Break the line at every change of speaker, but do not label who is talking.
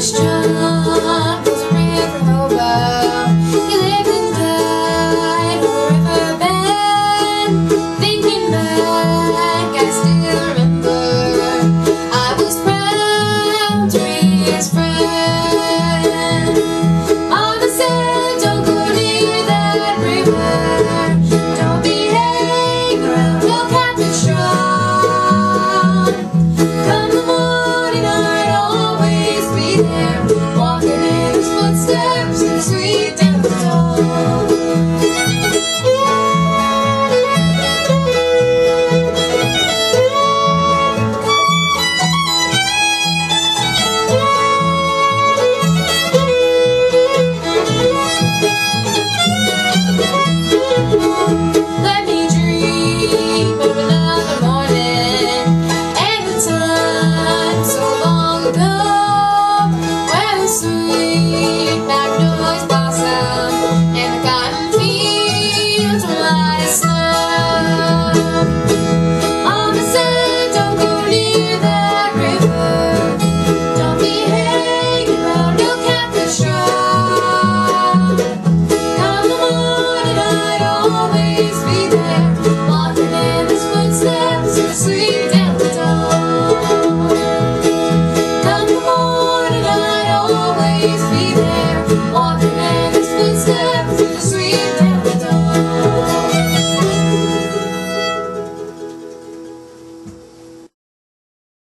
question